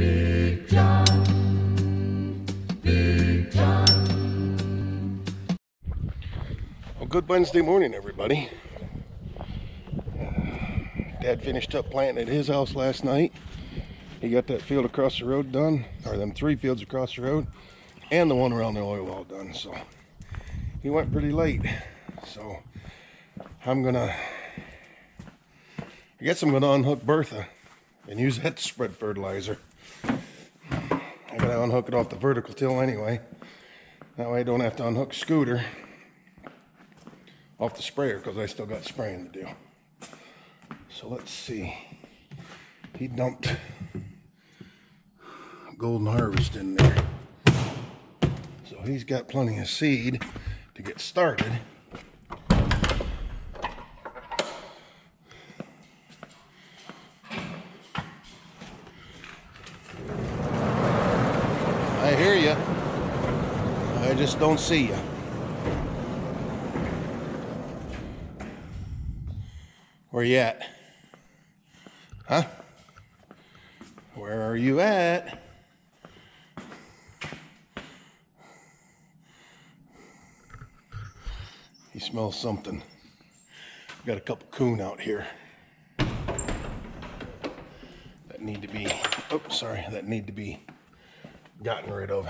Big John. Big John. Well, good Wednesday morning, everybody. Dad finished up planting at his house last night. He got that field across the road done, or them three fields across the road, and the one around the oil well done. So he went pretty late. So I'm gonna, I guess I'm gonna unhook Bertha and use that to spread fertilizer. Unhook it off the vertical till anyway. That way I don't have to unhook Scooter off the sprayer because I still got spraying to do. So let's see. He dumped Golden Harvest in there. So he's got plenty of seed to get started. Hear you. I just don't see you. Where you at? Huh? Where are you at? He smells something. Got a couple coon out here. That need to be, oh, sorry, that need to be gotten rid of.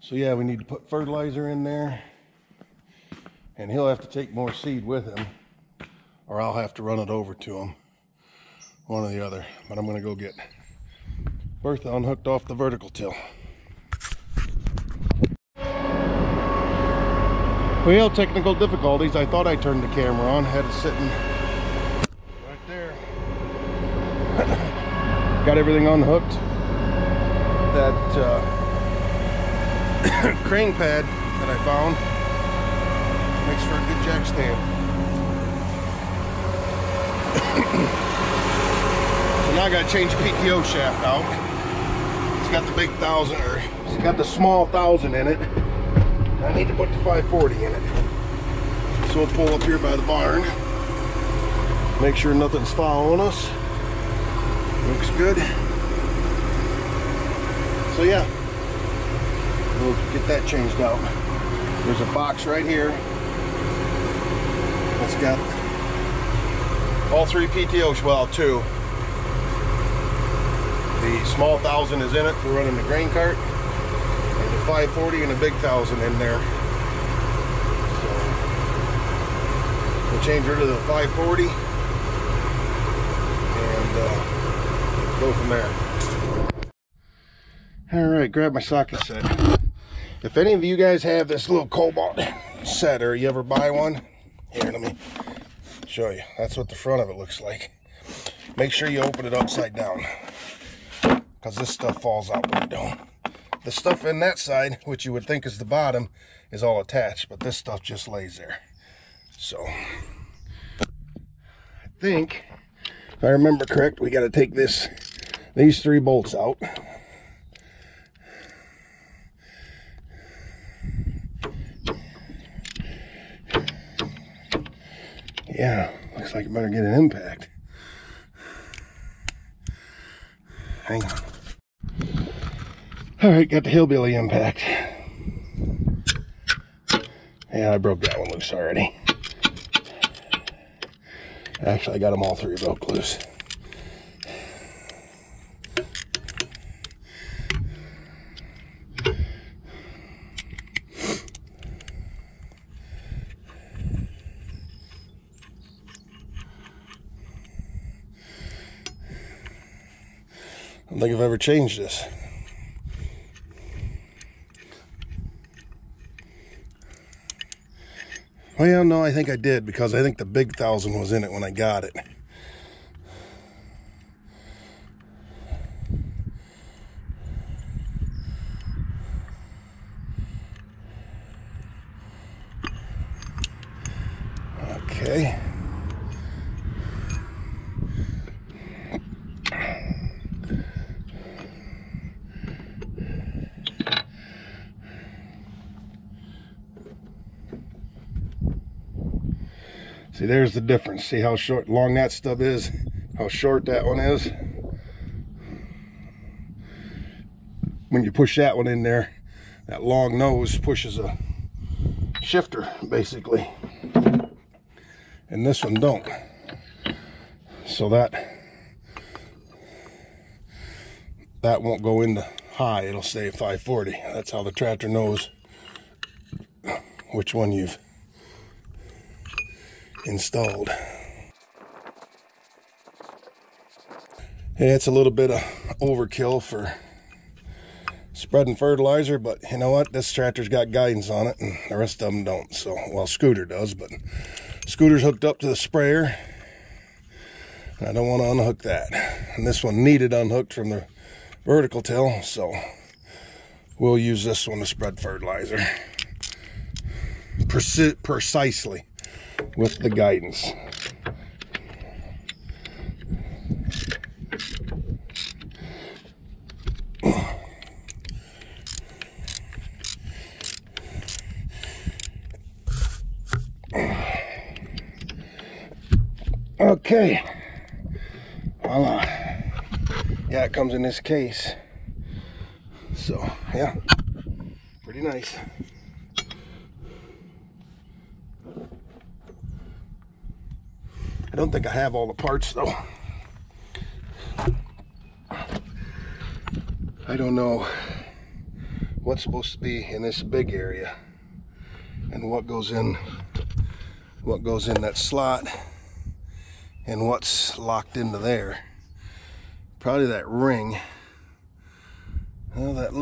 So yeah, we need to put fertilizer in there. And he'll have to take more seed with him or I'll have to run it over to him. One or the other. But I'm gonna go get Bertha unhooked off the vertical till. Well, technical difficulties. I thought I turned the camera on. Had it sitting right there. Got everything unhooked. That uh, crane pad that I found makes for a good jack stand. so now I gotta change PTO shaft out. It's got the big thousand, or it's got the small thousand in it. I need to put the 540 in it. So we'll pull up here by the barn. Make sure nothing's following us. Looks good. So yeah, we'll get that changed out. There's a box right here. It's got all three PTOs, well two. The small thousand is in it for running the grain cart. And the 540 and a big thousand in there. So we'll change her to the 540 and uh, go from there. All right, grab my socket set. If any of you guys have this little Kobalt set or you ever buy one, here, let me show you. That's what the front of it looks like. Make sure you open it upside down because this stuff falls out when you don't. The stuff in that side, which you would think is the bottom, is all attached, but this stuff just lays there. So, I think, if I remember correct, we got to take this, these three bolts out. Yeah, looks like it better get an impact. Hang on. All right, got the hillbilly impact. Yeah, I broke that one loose already. Actually, I got them all three broke loose. I don't think I've ever changed this. Well, no, I think I did because I think the big thousand was in it when I got it. Okay. See, there's the difference. See how short, long that stub is? How short that one is? When you push that one in there, that long nose pushes a shifter, basically. And this one don't. So that that won't go into high, it'll stay 540. That's how the tractor knows which one you've installed. Yeah, it's a little bit of overkill for spreading fertilizer, but you know what? This tractor's got guidance on it, and the rest of them don't. So, well, Scooter does, but Scooter's hooked up to the sprayer. I don't want to unhook that. And this one needed unhooked from the vertical till, so we'll use this one to spread fertilizer. Preci precisely with the guidance. Okay. Voila. Uh, yeah, it comes in this case. So, yeah. Pretty nice. I don't think I have all the parts though. I don't know what's supposed to be in this big area and what goes in what goes in that slot and what's locked into there. Probably that ring. Well, that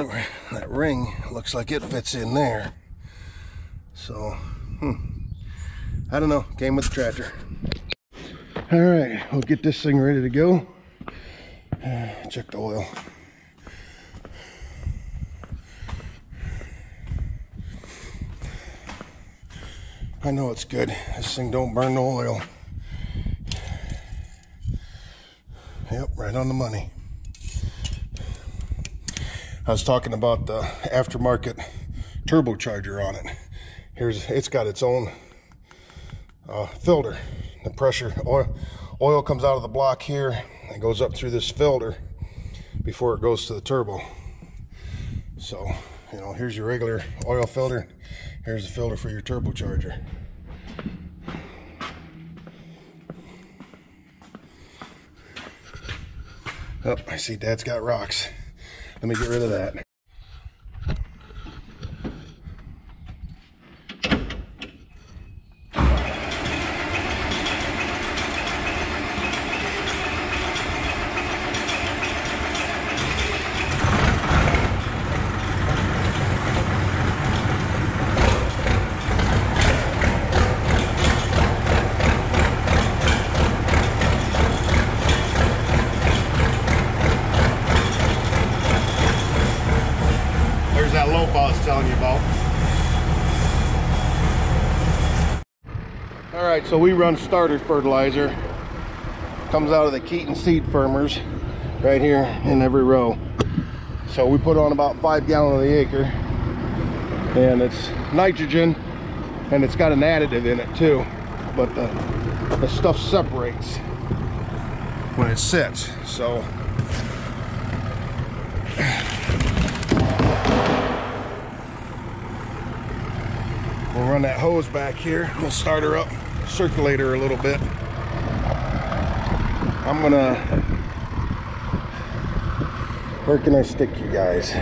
that ring looks like it fits in there. So, hmm. I don't know. Came with the tractor. All right, we'll get this thing ready to go. Check the oil. I know it's good. This thing don't burn no oil. Yep, right on the money. I was talking about the aftermarket turbocharger on it. Here's it's got its own uh, filter. Pressure oil oil comes out of the block here and goes up through this filter before it goes to the turbo. So, you know, here's your regular oil filter. Here's the filter for your turbocharger. Oh, I see Dad's got rocks. Let me get rid of that. There's that low I was telling you about. All right, so we run starter fertilizer. Comes out of the Keeton seed firmers right here in every row. So we put on about five gallon of the acre and it's nitrogen and it's got an additive in it too. But the, the stuff separates when it sits. So We'll run that hose back here. We'll start her up, circulate her a little bit. I'm gonna, where can I stick you guys?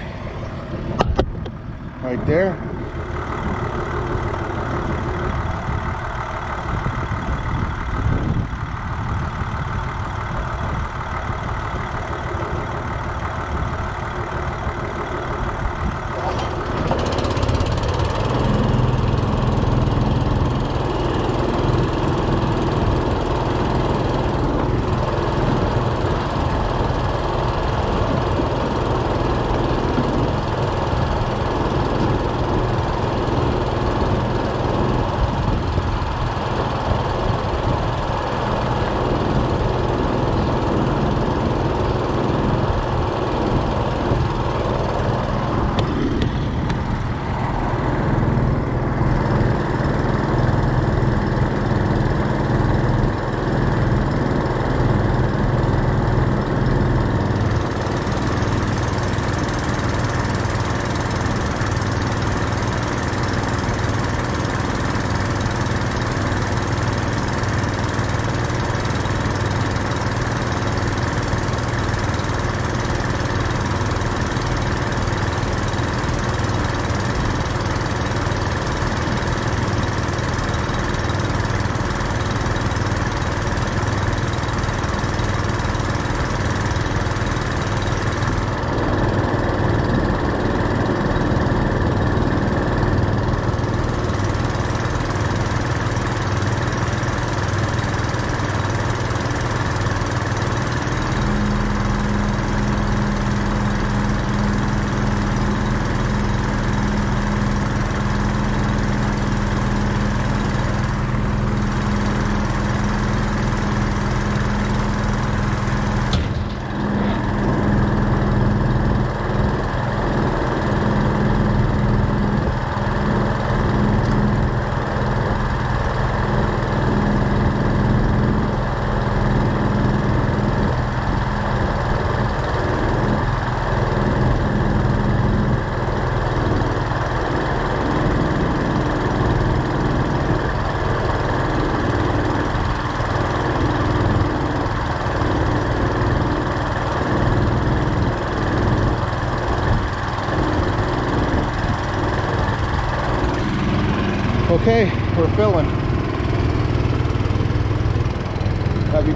Right there.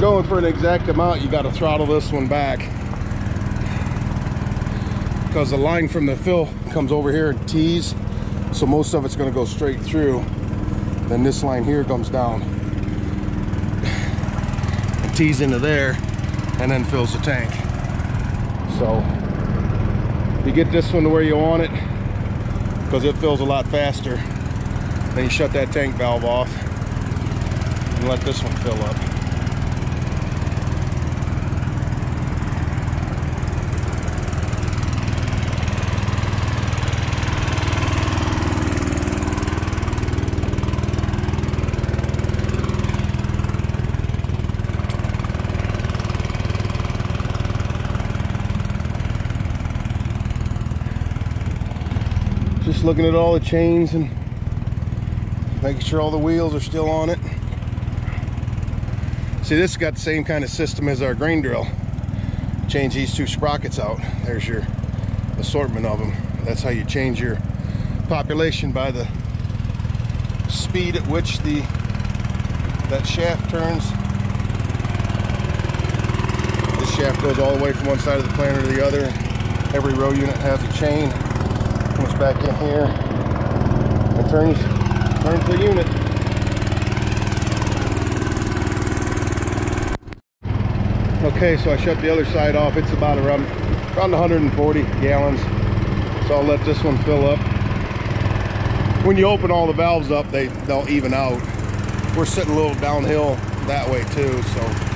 You're going for an exact amount, you got to throttle this one back. Because the line from the fill comes over here and tees, so most of it's going to go straight through. Then this line here comes down and tees into there and then fills the tank. So you get this one to where you want it because it fills a lot faster. Then you shut that tank valve off and let this one fill up. Just looking at all the chains and making sure all the wheels are still on it. See, this got the same kind of system as our grain drill. Change these two sprockets out. There's your assortment of them. That's how you change your population by the speed at which the that shaft turns. This shaft goes all the way from one side of the planer to the other. Every row unit has a chain. Comes back in here and turns turns the unit. Okay, so I shut the other side off. It's about around, around 140 gallons. So I'll let this one fill up. When you open all the valves up, they, they'll even out. We're sitting a little downhill that way too, so.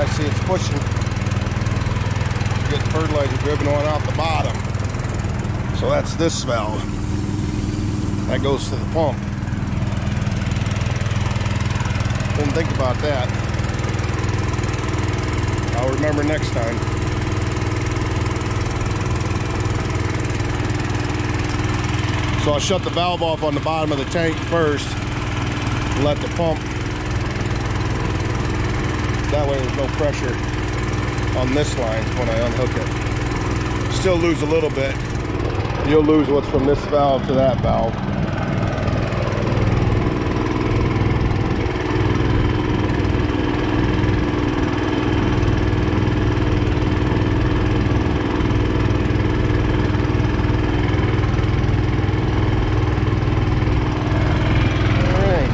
I see it's pushing. Getting fertilizer driven on out the bottom. So that's this valve. That goes to the pump. Didn't think about that. I'll remember next time. So I'll shut the valve off on the bottom of the tank first. Let the pump that way there's no pressure on this line when I unhook it. Still lose a little bit. You'll lose what's from this valve to that valve. All right.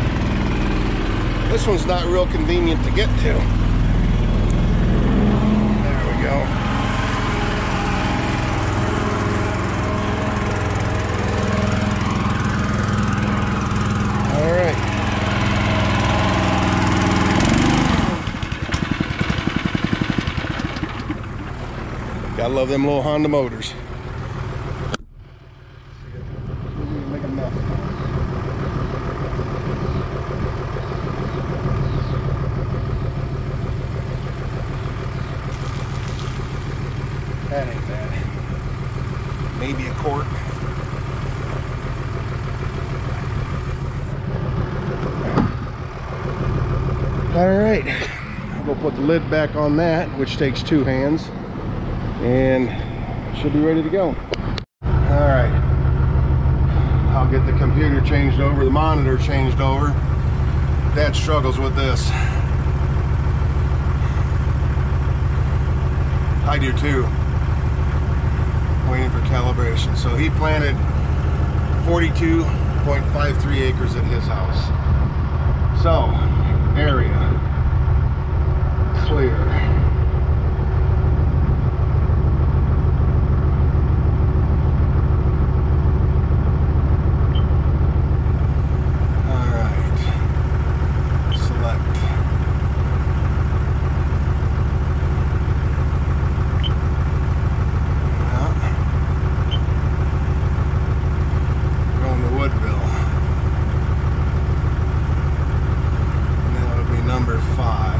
This one's not real convenient to get to. There we go. All right. Gotta love them little Honda motors. Make a mess. That ain't bad. Maybe a quart. All right, go put the lid back on that, which takes two hands, and should be ready to go. All right, I'll get the computer changed over, the monitor changed over. Dad struggles with this. I do too. Waiting for calibration. So he planted 42.53 acres at his house. So, area clear. All right. Select. Yeah. Going to Woodville. And that would be number five.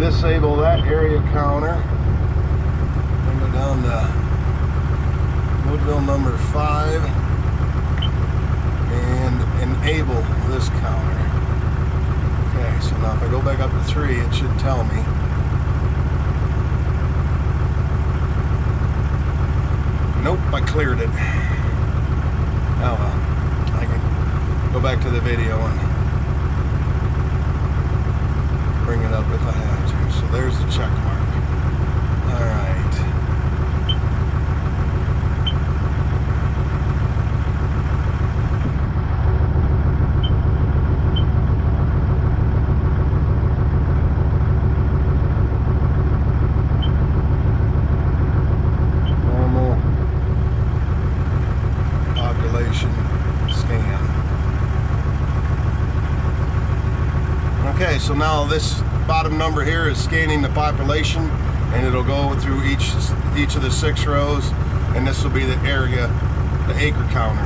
disable that area counter. Go down to Woodville number five and enable this counter. Okay, so now if I go back up to three, it should tell me. Nope, I cleared it. Oh well, I can go back to the video and bring it up if I have to. So there's the check mark. All right. Normal population scan. Okay, so now this bottom number here is scanning the population and it'll go through each each of the six rows and this will be the area, the acre counter.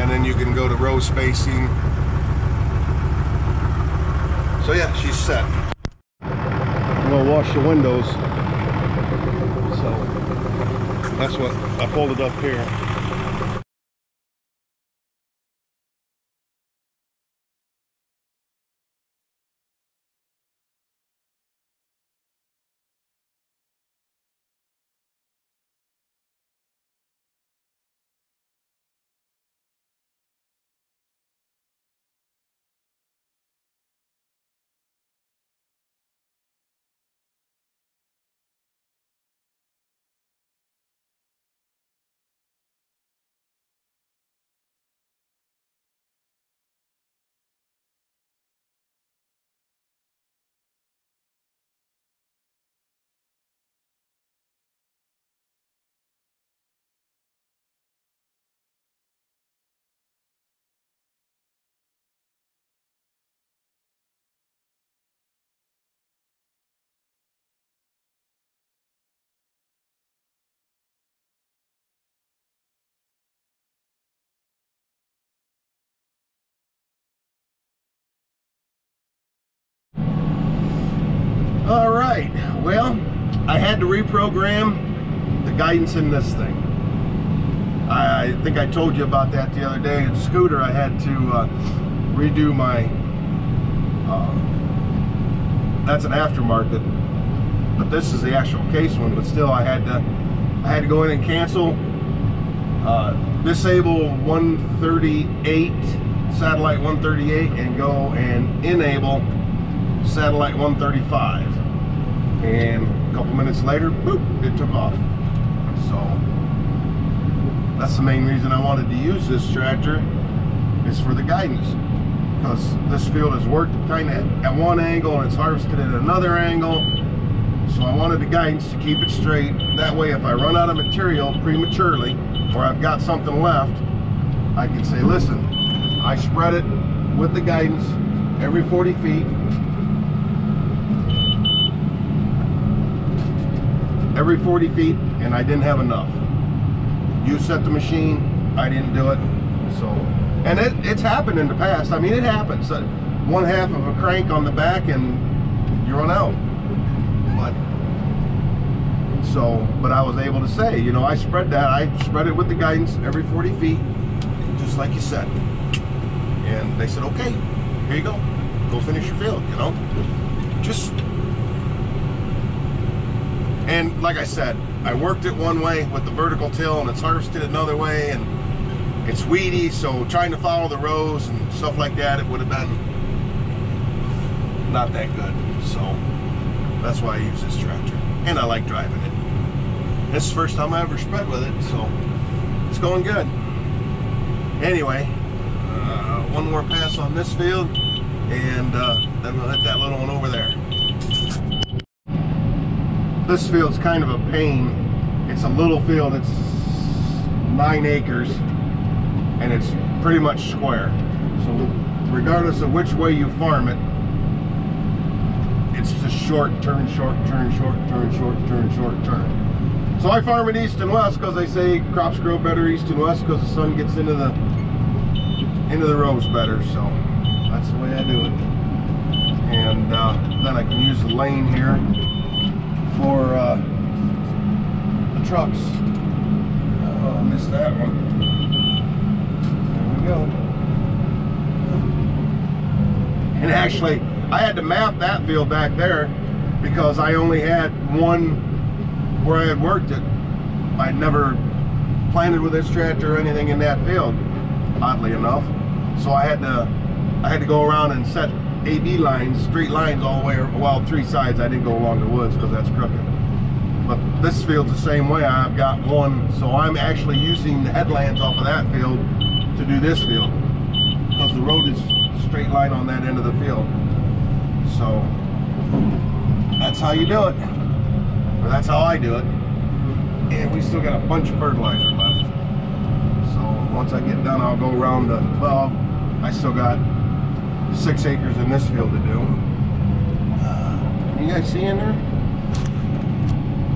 And then you can go to row spacing. So yeah, she's set. I'm gonna wash the windows. So that's what I pulled it up here. All right, well, I had to reprogram the guidance in this thing. I, think I told you about that the other day. In Scooter, I had to uh, redo my, uh, that's an aftermarket, but this is the actual case one, but still I had to, I had to go in and cancel, uh, disable 138, satellite 138, and go and enable satellite 135 and a couple minutes later boop it took off. So that's the main reason I wanted to use this tractor is for the guidance. Because this field has worked kind of at one angle and it's harvested at another angle. So I wanted the guidance to keep it straight. That way if I run out of material prematurely or I've got something left I can say listen I spread it with the guidance every 40 feet every 40 feet and I didn't have enough. You set the machine, I didn't do it. So, and it, it's happened in the past. I mean, it happens. Uh, One half of a crank on the back and you run out. But, so, but I was able to say, you know, I spread that. I spread it with the guidance every 40 feet, just like you said. And they said, okay, here you go. Go finish your field, you know. Just and like I said, I worked it one way with the vertical till and it's harvested another way and it's weedy, so trying to follow the rows and stuff like that, it would have been not that good. So that's why I use this tractor. And I like driving it. This is the first time I ever spread with it, so it's going good. Anyway, uh, one more pass on this field and uh, then we'll hit that little one over there this field's kind of a pain. It's a little field, it's nine acres, and it's pretty much square. So regardless of which way you farm it, it's just short, turn, short, turn, short, turn, short, turn, short, turn. So I farm it east and west because they say crops grow better east and west because the sun gets into the into the rows better. So that's the way I do it. and uh, then I can use the lane here for uh, the trucks. Oh, I missed that one. There we go. And actually, I had to map that field back there because I only had one where I had worked it. I'd never planted with this tractor or anything in that field, oddly enough. So I had to I had to go around and set AB lines, straight lines all the way, well, three sides. I didn't go along the woods because that's crooked. But this field's the same way. I've got one, so I'm actually using the headlands off of that field to do this field because the road is straight line on that end of the field. So that's how you do it. Or that's how I do it. And we still got a bunch of fertilizer left. So once I get done, I'll go around the, well, I still got six acres in this field to do. Uh, you guys see in there?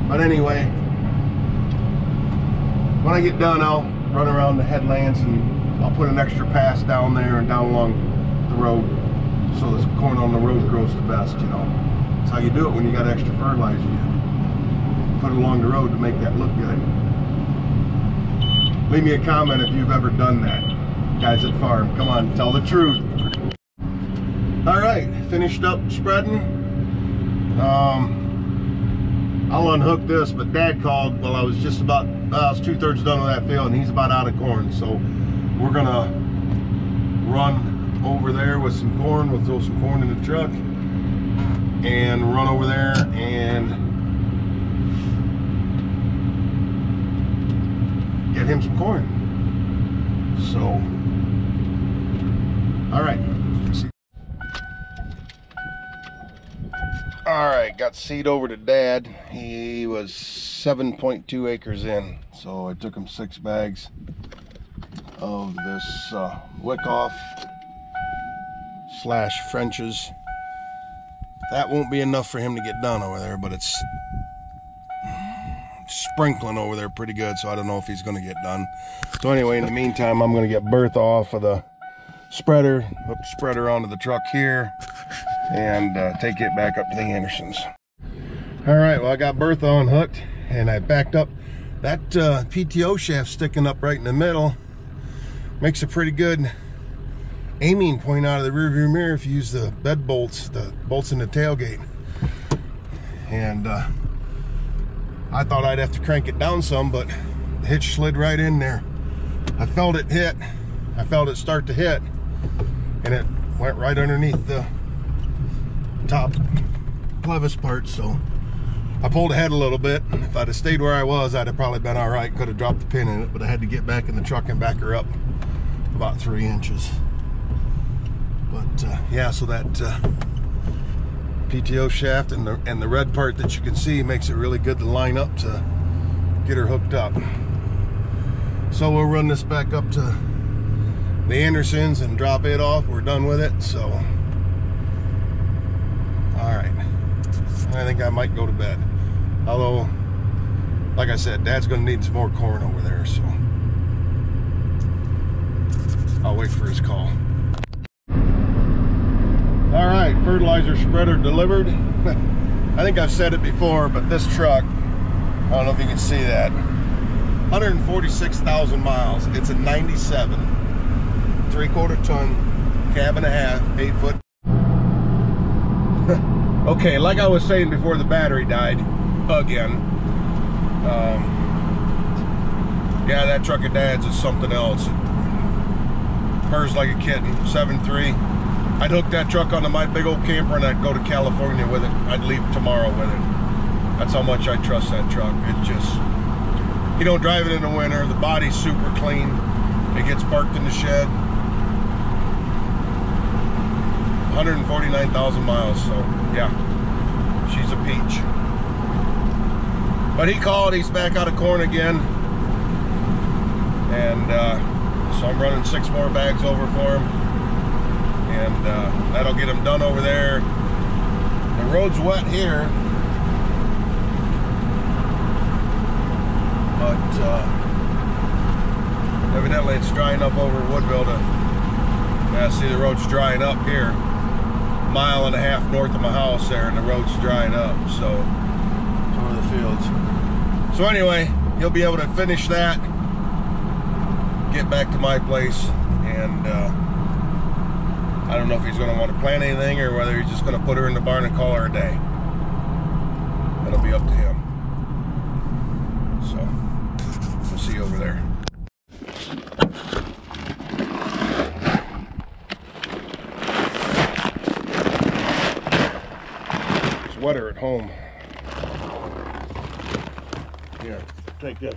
But anyway, when I get done, I'll run around the headlands and I'll put an extra pass down there and down along the road so this corn on the road grows the best, you know. That's how you do it when you got extra fertilizer. You put it along the road to make that look good. Leave me a comment if you've ever done that. Guys at farm, come on, tell the truth. All right, finished up spreading. Um, I'll unhook this, but Dad called while I was just about, uh, I was two thirds done with that field, and he's about out of corn. So we're gonna run over there with some corn. We'll throw some corn in the truck and run over there and get him some corn. So, all right. All right, got seed over to Dad. He was 7.2 acres in, so I took him six bags of this uh, Wyckoff slash French's. That won't be enough for him to get done over there, but it's sprinkling over there pretty good, so I don't know if he's going to get done. So anyway, in the meantime, I'm going to get Bertha off of the spreader, hook the spreader onto the truck here, and uh, take it back up to the Andersons. All right, well, I got Bertha unhooked, and I backed up. That uh, PTO shaft sticking up right in the middle makes a pretty good aiming point out of the rear view mirror if you use the bed bolts, the bolts in the tailgate. And uh, I thought I'd have to crank it down some, but the hitch slid right in there. I felt it hit. I felt it start to hit, and it went right underneath the top clevis part. So I pulled ahead a little bit. If I'd have stayed where I was, I'd have probably been all right. Could have dropped the pin in it, but I had to get back in the truck and back her up about three inches. But uh, yeah, so that uh, PTO shaft and the and the red part that you can see makes it really good to line up to get her hooked up. So we'll run this back up to the Andersons and drop it off. We're done with it. So, all right. I think I might go to bed. Although, like I said, Dad's going to need some more corn over there. So, I'll wait for his call. All right, fertilizer spreader delivered. I think I've said it before, but this truck, I don't know if you can see that, 146,000 miles. It's a 97, three quarter ton, cab and a half, eight foot. okay, like I was saying before the battery died, again. Um, yeah, that truck of dad's is something else. Purrs like a kitten, 7.3. I'd hook that truck onto my big old camper and I'd go to California with it. I'd leave tomorrow with it. That's how much I trust that truck. It just, you don't drive it in the winter. The body's super clean. It gets parked in the shed. 149,000 miles, so yeah, she's a peach. But he called, he's back out of corn again. And uh, so I'm running six more bags over for him. And uh, that'll get him done over there. The road's wet here. But uh, evidently it's dry enough over Woodville to, yeah, see the road's drying up here. Mile and a half north of my house there, and the road's drying up. So, of the fields. So anyway, he'll be able to finish that, get back to my place, and uh, I don't know if he's going to want to plant anything or whether he's just going to put her in the barn and call her a day. That'll be up to him. So, we'll see you over there. Wetter at home. Here, take. Where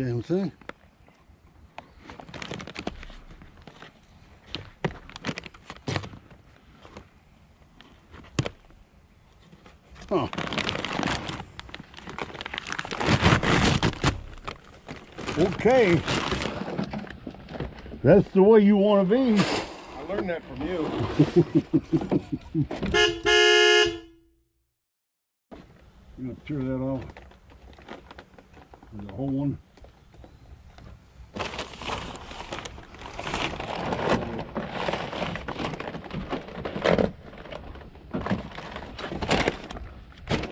Damn thing. Huh. Okay. That's the way you want to be. I learned that from you. I'm gonna tear that off. A whole one.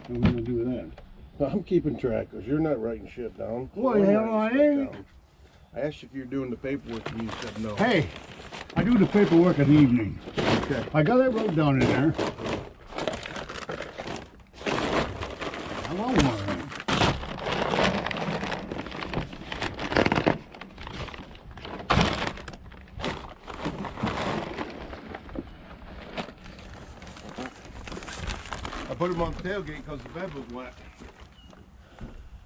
What am I gonna do with that? I'm keeping track because you're not writing shit down. Well, hell, I ain't. down. I asked you if you're doing the paperwork and you said no. Hey, I do the paperwork in the evening. Okay. I got that wrote down in there. Hello, Marlene. I put him on the tailgate because the bed was wet.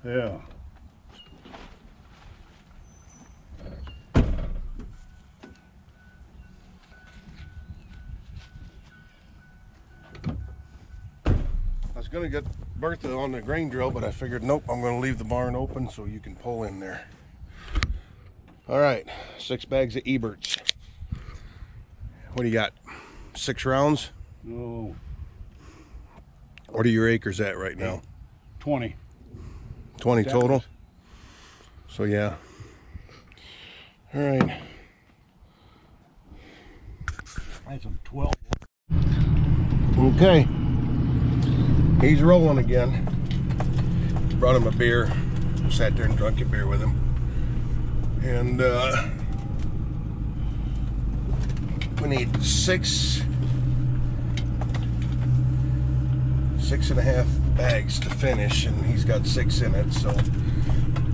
Yeah. I was gonna get Bertha on the grain drill, but I figured nope, I'm gonna leave the barn open so you can pull in there. All right, six bags of Eberts. What do you got? Six rounds? Oh, What are your acres at right now? 20. 20 That total? So yeah. All right. That's some 12. Okay. He's rolling again. Brought him a beer. Sat there and drank a beer with him. And uh, we need six, six and a half bags to finish, and he's got six in it. So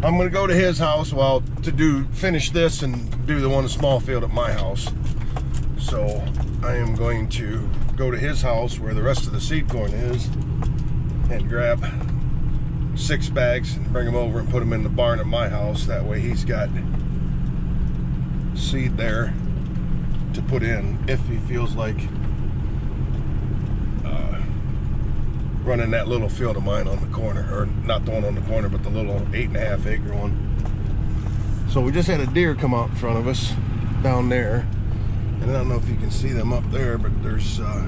I'm gonna go to his house. Well, to do finish this and do the one in Smallfield at my house. So I am going to go to his house where the rest of the seed corn is and grab six bags and bring them over and put them in the barn at my house. That way he's got seed there to put in if he feels like uh, running that little field of mine on the corner, or not the one on the corner, but the little eight and a half acre one. So we just had a deer come out in front of us down there. And I don't know if you can see them up there, but there's uh,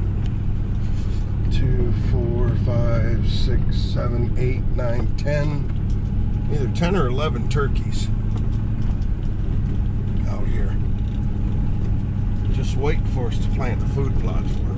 two, four, five, six, seven, eight, nine, ten, either 10 or 11 turkeys out here. Just waiting for us to plant the food plot for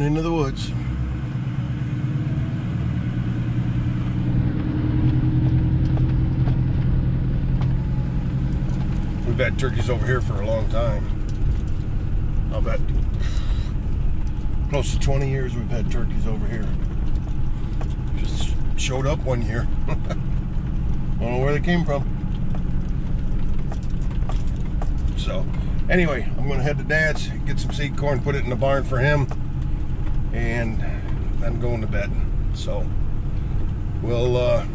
Disappearing into the woods. We've had turkeys over here for a long time. I'll bet close to 20 years we've had turkeys over here. Just showed up one year. Don't know where they came from. So, anyway, I'm going to head to Dad's, get some seed corn, put it in the barn for him, and then going to bed. So, we'll uh,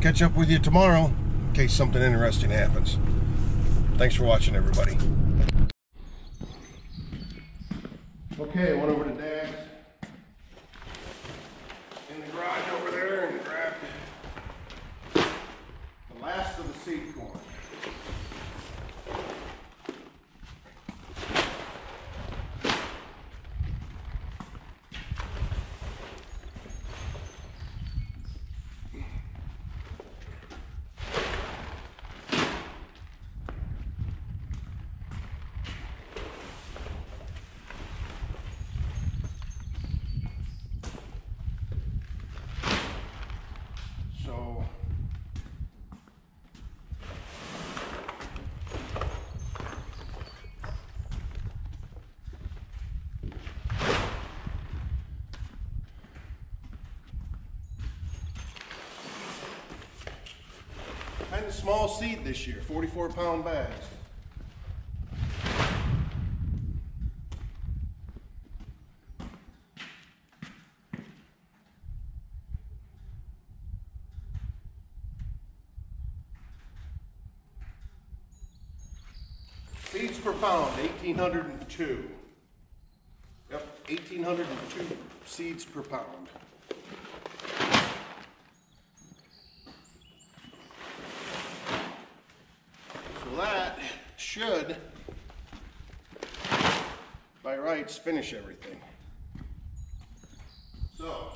catch up with you tomorrow in case something interesting happens. Thanks for watching, everybody. Okay, I went over to Dad's in the garage over there and grabbed the last of the seed corn. So small seed this year, 44 pound bags. Seeds per pound, 1,802. Yep, 1,802 seeds per pound. So that should, finish everything. So.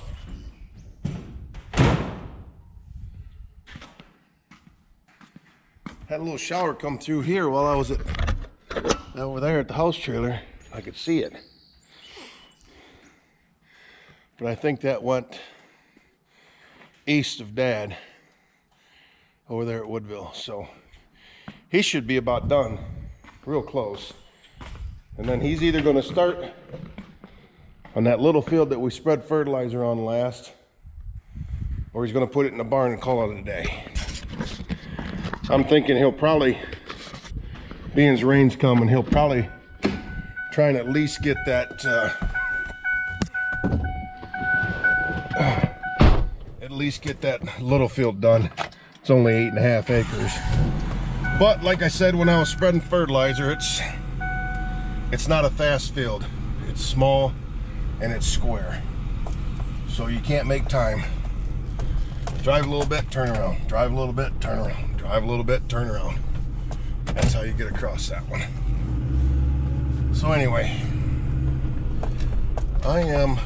Had a little shower come through here while I was at over there at the house trailer. I could see it. But I think that went east of Dad over there at Woodville. So he should be about done, real close. And then he's either going to start on that little field that we spread fertilizer on last, or he's going to put it in the barn and call it a day. I'm thinking he'll probably, being as rain's coming, he'll probably try and at least get that, uh, at least get that little field done. It's only eight and a half acres. But like I said, when I was spreading fertilizer, it's, it's not a fast field. It's small and it's square. So you can't make time. Drive a little bit, turn around. Drive a little bit, turn around. Drive a little bit, turn around. That's how you get across that one. So anyway, I am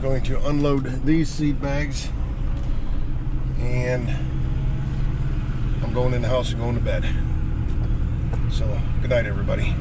going to unload these seed bags and I'm going in the house and going to bed. So good night everybody.